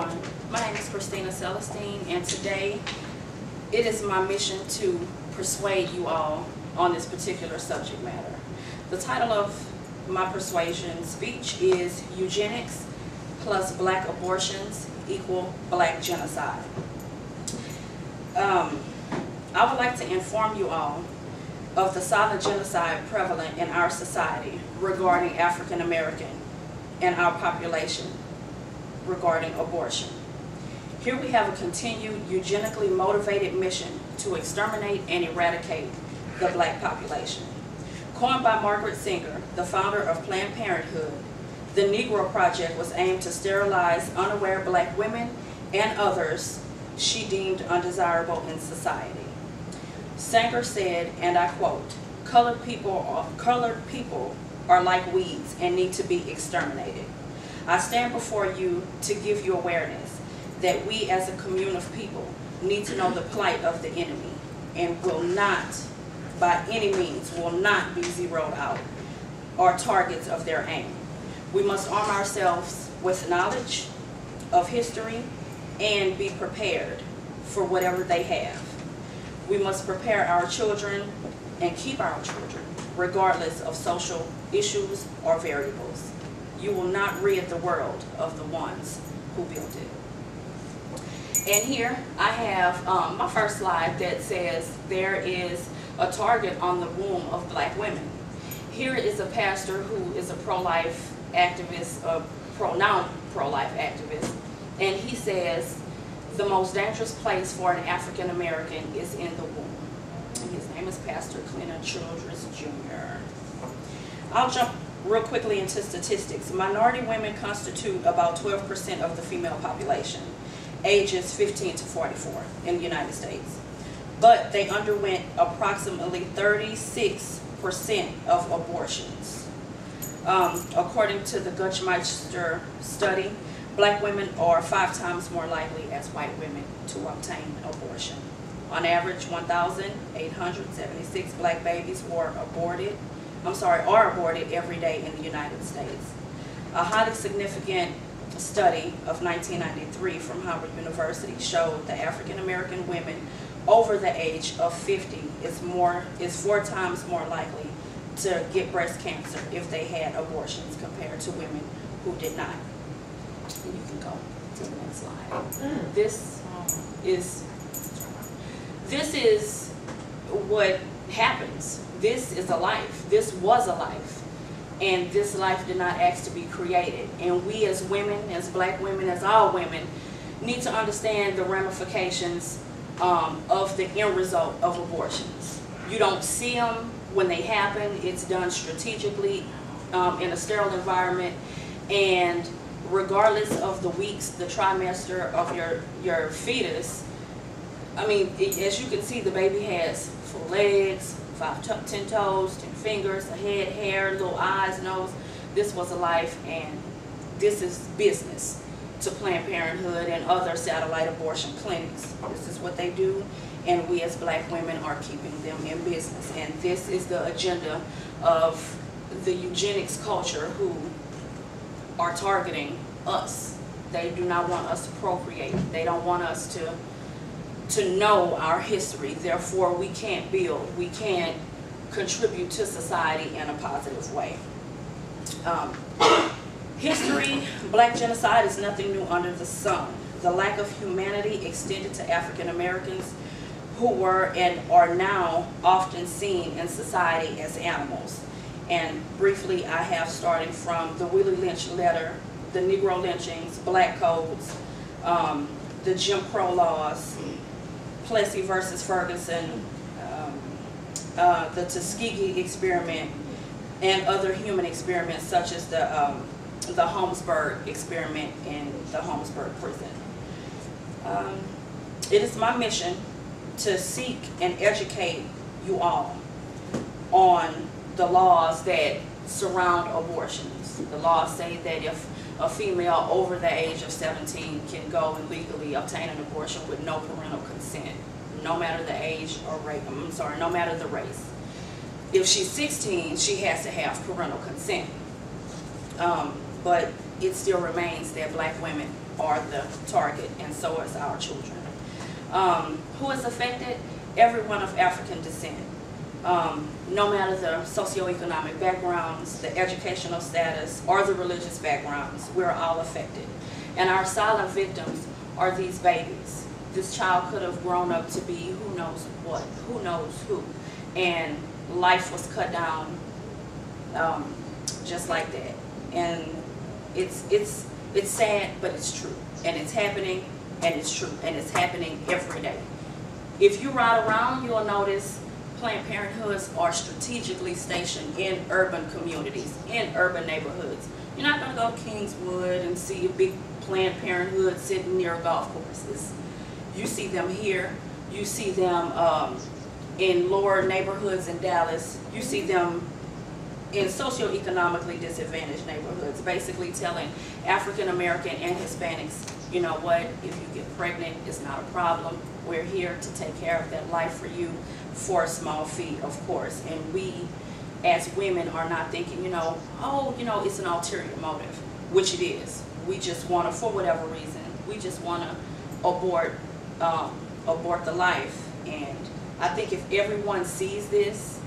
everyone. My name is Christina Celestine, and today it is my mission to persuade you all on this particular subject matter. The title of my persuasion speech is Eugenics plus Black Abortions Equal Black Genocide. Um, I would like to inform you all of the silent genocide prevalent in our society regarding African American and our population regarding abortion. Here we have a continued eugenically motivated mission to exterminate and eradicate the black population. Coined by Margaret Sanger, the founder of Planned Parenthood, the Negro Project was aimed to sterilize unaware black women and others she deemed undesirable in society. Sanger said, and I quote, colored people are, colored people are like weeds and need to be exterminated. I stand before you to give you awareness that we as a commune of people need to know the plight of the enemy and will not, by any means, will not be zeroed out or targets of their aim. We must arm ourselves with knowledge of history and be prepared for whatever they have. We must prepare our children and keep our children regardless of social issues or variables. You will not rid the world of the ones who built it. And here I have um, my first slide that says there is a target on the womb of black women. Here is a pastor who is a pro-life activist, a pro now pro-life activist, and he says the most dangerous place for an African American is in the womb. And his name is Pastor Clenard Childress Jr. I'll jump real quickly into statistics. Minority women constitute about 12% of the female population, ages 15 to 44 in the United States. But they underwent approximately 36% of abortions. Um, according to the Guttmacher study, black women are five times more likely as white women to obtain abortion. On average, 1,876 black babies were aborted I'm sorry, are aborted every day in the United States. A highly significant study of 1993 from Howard University showed that African American women over the age of 50 is more is four times more likely to get breast cancer if they had abortions compared to women who did not. And you can go to the next slide. This um, is this is what happens this is a life. This was a life. And this life did not ask to be created. And we as women, as black women, as all women, need to understand the ramifications um, of the end result of abortions. You don't see them when they happen. It's done strategically um, in a sterile environment. And regardless of the weeks, the trimester of your, your fetus, I mean, as you can see, the baby has full legs, five, ten toes, ten fingers, a head, hair, little eyes, nose. This was a life and this is business to Planned Parenthood and other satellite abortion clinics. This is what they do and we as black women are keeping them in business. And this is the agenda of the eugenics culture who are targeting us. They do not want us to procreate. They don't want us to to know our history. Therefore, we can't build, we can't contribute to society in a positive way. Um, history, black genocide is nothing new under the sun. The lack of humanity extended to African Americans who were and are now often seen in society as animals. And briefly, I have starting from the Willie Lynch letter, the Negro lynchings, black codes, um, the Jim Crow laws, Plessy versus Ferguson, um, uh, the Tuskegee experiment, and other human experiments such as the, um, the Holmesburg experiment in the Holmesburg prison. Um, it is my mission to seek and educate you all on the laws that surround abortions. The laws say that if a female over the age of 17 can go and legally obtain an abortion with no parental consent, no matter the age or race, I'm sorry, no matter the race. If she's 16, she has to have parental consent. Um, but it still remains that black women are the target, and so is our children. Um, who is affected? Everyone of African descent. Um, no matter the socioeconomic backgrounds, the educational status, or the religious backgrounds, we're all affected. And our silent victims are these babies. This child could have grown up to be who knows what, who knows who. And life was cut down um, just like that. And it's, it's, it's sad, but it's true. And it's happening, and it's true. And it's happening every day. If you ride around, you'll notice Planned Parenthoods are strategically stationed in urban communities, in urban neighborhoods. You're not going to go to Kingwood and see a big Planned Parenthood sitting near golf courses. You see them here. You see them um, in lower neighborhoods in Dallas. You see them in socioeconomically disadvantaged neighborhoods, basically telling African American and Hispanics, you know what, if you get pregnant, it's not a problem. We're here to take care of that life for you for a small fee, of course. And we, as women, are not thinking, you know, oh, you know, it's an ulterior motive, which it is. We just want to, for whatever reason, we just want to abort, um, abort the life. And I think if everyone sees this,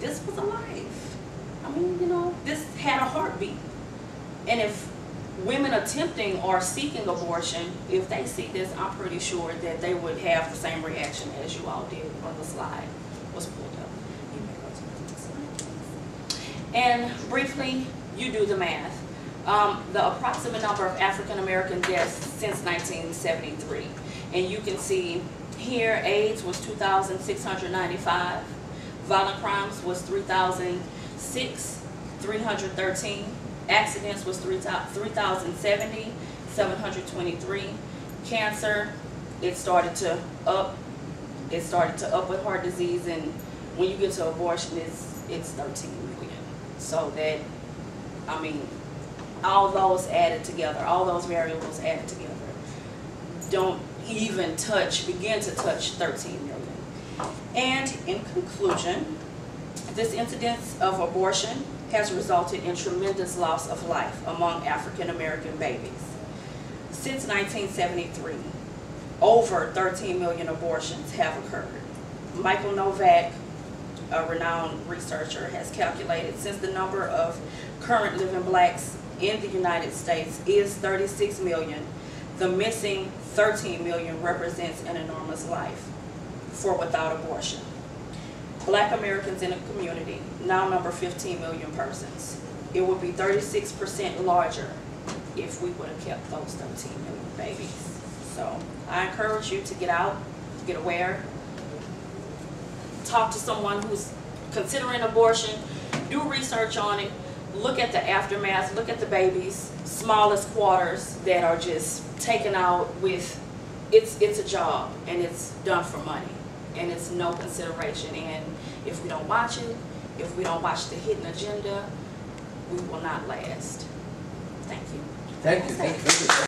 this was a life. I mean, you know, this heartbeat. And if women attempting or seeking abortion, if they see this, I'm pretty sure that they would have the same reaction as you all did when the slide was pulled up. And briefly, you do the math. Um, the approximate number of African American deaths since 1973. And you can see here AIDS was 2,695. Violent crimes was 3,006, 313. Accidents was 3,070, 723. Cancer, it started to up. It started to up with heart disease, and when you get to abortion, it's it's 13 million. So that, I mean, all those added together, all those variables added together, don't even touch, begin to touch 13 million. And in conclusion, this incidence of abortion has resulted in tremendous loss of life among African American babies. Since 1973, over 13 million abortions have occurred. Michael Novak, a renowned researcher, has calculated since the number of current living blacks in the United States is 36 million, the missing 13 million represents an enormous life for without abortion. Black Americans in the community now number 15 million persons. It would be 36% larger if we would have kept those 13 million babies. So I encourage you to get out, get aware, talk to someone who's considering abortion, do research on it, look at the aftermath, look at the babies, smallest quarters that are just taken out with, it's, it's a job and it's done for money and it's no consideration. And if we don't watch it, if we don't watch the hidden agenda, we will not last. Thank you. Thank you, thank you.